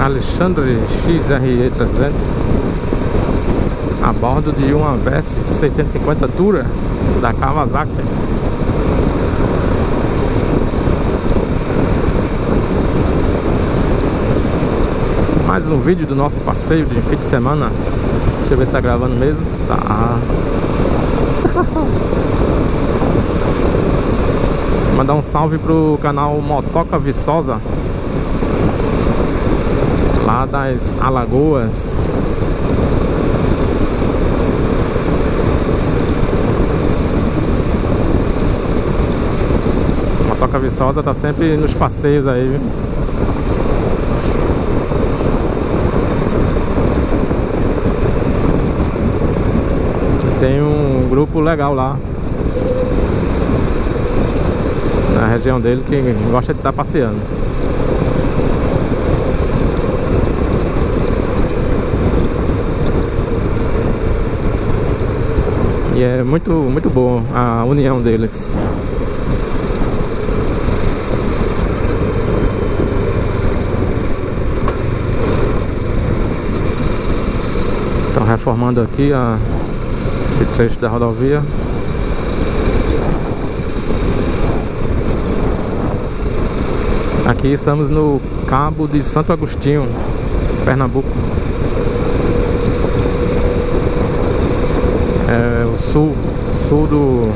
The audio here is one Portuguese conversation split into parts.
Alexandre XRE 300 a bordo de uma VS 650 Dura da Kawasaki. Mais um vídeo do nosso passeio de fim de semana. Deixa eu ver se tá gravando mesmo. Tá. Mandar um salve pro canal Motoca Viçosa lá das Alagoas. Motoca Viçosa tá sempre nos passeios aí, viu? Tem um grupo legal lá Na região dele que gosta de estar tá passeando E é muito, muito bom a união deles. Estão reformando aqui a, esse trecho da rodovia. Aqui estamos no Cabo de Santo Agostinho, Pernambuco. é, o sul, sul do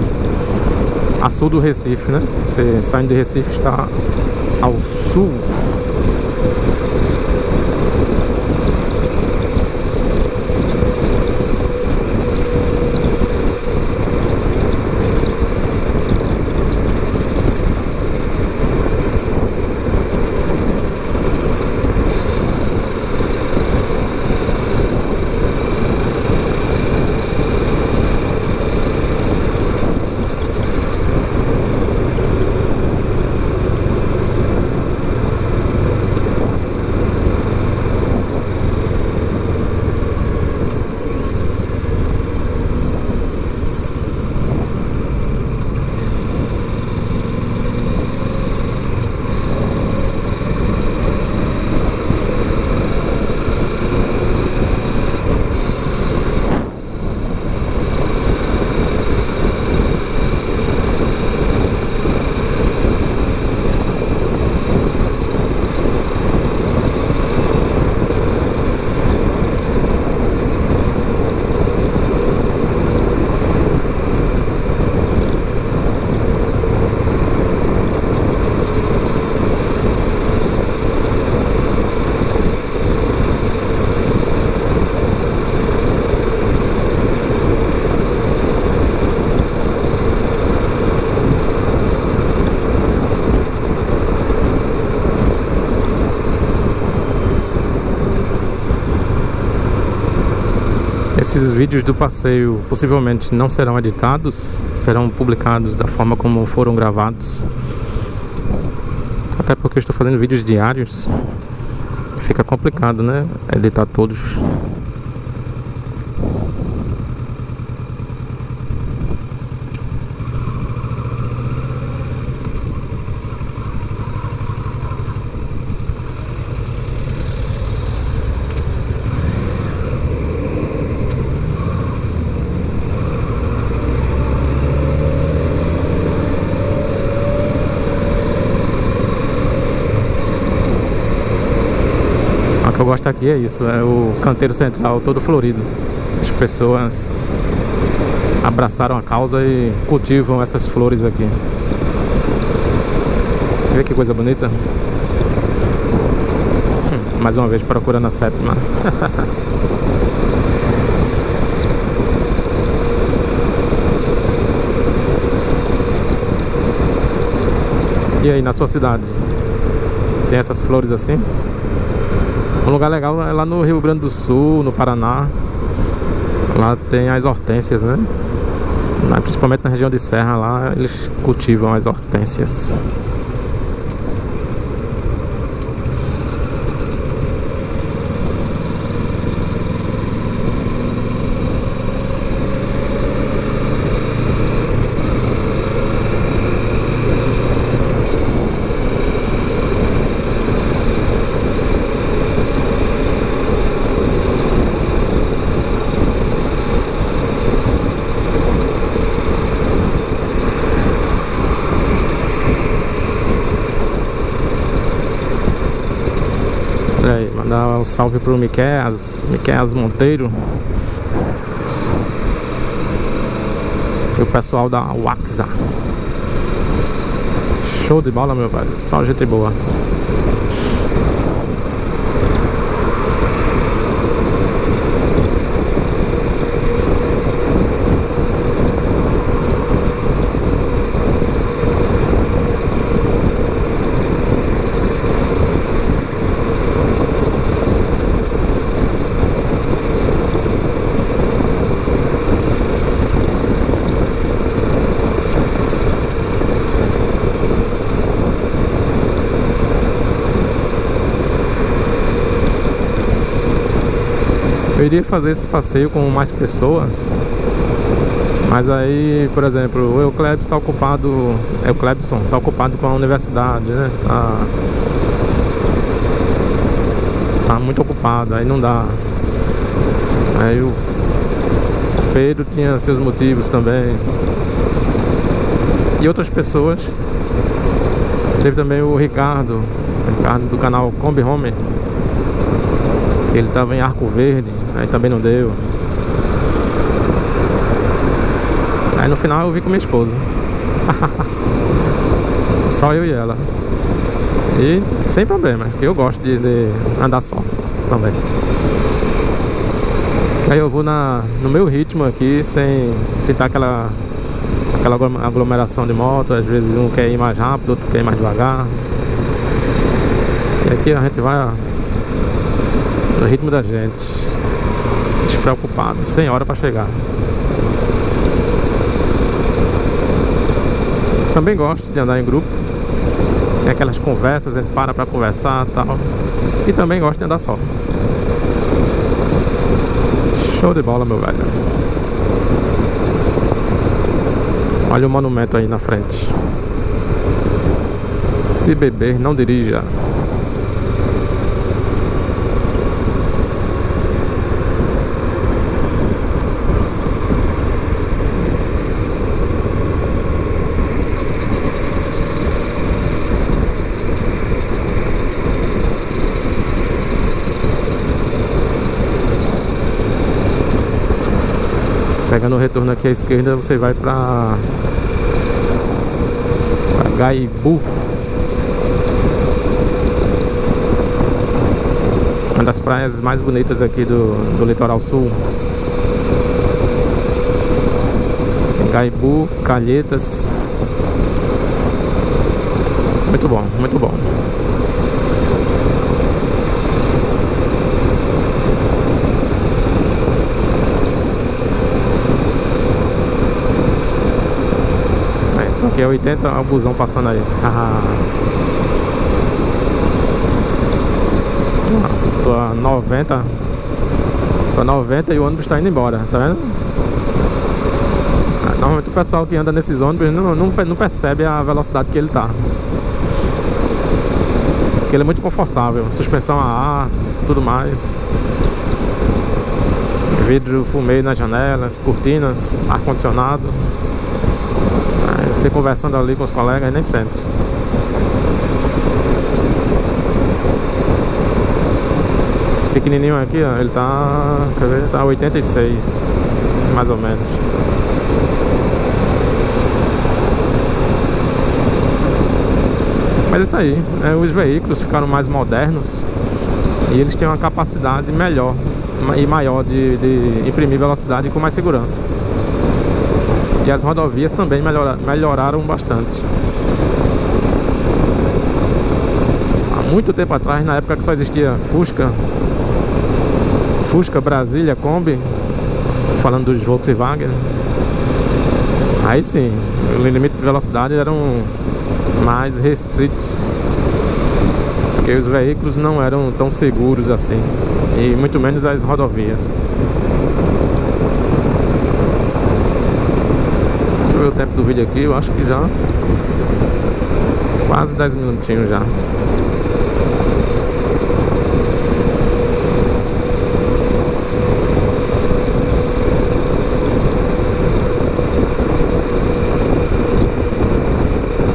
a sul do Recife, né? Você saindo do Recife está ao sul Esses vídeos do passeio possivelmente não serão editados, serão publicados da forma como foram gravados. Até porque eu estou fazendo vídeos diários, fica complicado, né? Editar todos. Eu gosto aqui é isso, é o canteiro central todo florido. As pessoas abraçaram a causa e cultivam essas flores aqui. Vê que coisa bonita. Hum, mais uma vez procurando a sétima. e aí, na sua cidade? Tem essas flores assim? Um lugar legal é lá no Rio Grande do Sul, no Paraná. Lá tem as hortênsias, né? Principalmente na região de Serra lá, eles cultivam as hortênsias. Aí, mandar um salve pro Miqueas, Miqueas Monteiro. E o pessoal da Waxa. Show de bola, meu velho. Só gente boa. Eu iria fazer esse passeio com mais pessoas Mas aí, por exemplo, o Euclebson está ocupado Euclebson está ocupado com a universidade, né? Tá, tá muito ocupado, aí não dá. Aí o Pedro tinha seus motivos também. E outras pessoas. Teve também o Ricardo Ricardo do canal Kombi Home ele tava em Arco Verde, aí também não deu. Aí no final eu vi com minha esposa. só eu e ela. E sem problema, porque eu gosto de, de andar só também. Aí eu vou na, no meu ritmo aqui, sem, estar aquela, aquela aglomeração de moto. Às vezes um quer ir mais rápido, outro quer ir mais devagar. E aqui a gente vai no ritmo da gente. Despreocupado, sem hora para chegar. Também gosto de andar em grupo. Tem aquelas conversas, a gente para pra conversar tal. E também gosto de andar só. Show de bola, meu velho. Olha o monumento aí na frente. Se beber, não dirija. Pegando o retorno aqui à esquerda, você vai para Gaibu. Uma das praias mais bonitas aqui do, do litoral sul. Gaibu, Calhetas. Muito bom, muito bom. Aqui é 80, o busão passando aí. Tô a 90. Tô a 90 e o ônibus tá indo embora, tá vendo? Ah, normalmente o pessoal que anda nesses ônibus não, não, não percebe a velocidade que ele tá. Porque ele é muito confortável. Suspensão a ar, tudo mais. Vidro fumê nas janelas, cortinas, ar-condicionado. Você conversando ali com os colegas nem sente. Esse pequenininho aqui, ó, ele tá, quer ver, tá 86, mais ou menos. Mas é isso aí, né? os veículos ficaram mais modernos e eles têm uma capacidade melhor e maior de, de imprimir velocidade com mais segurança. E as rodovias também melhora, melhoraram bastante. Há muito tempo atrás, na época que só existia Fusca, Fusca, Brasília, Kombi, falando dos Volkswagen, aí sim, o limite de velocidade eram mais restritos, porque os veículos não eram tão seguros assim, e muito menos as rodovias. ver o tempo do vídeo aqui, eu acho que já quase 10 minutinhos já.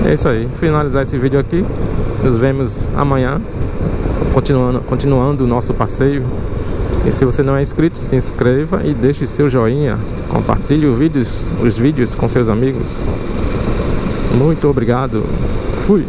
É isso aí, finalizar esse vídeo aqui. Nos vemos amanhã continuando, continuando o nosso passeio. E se você não é inscrito, se inscreva e deixe seu joinha. Compartilhe os vídeos, os vídeos com seus amigos. Muito obrigado. Fui.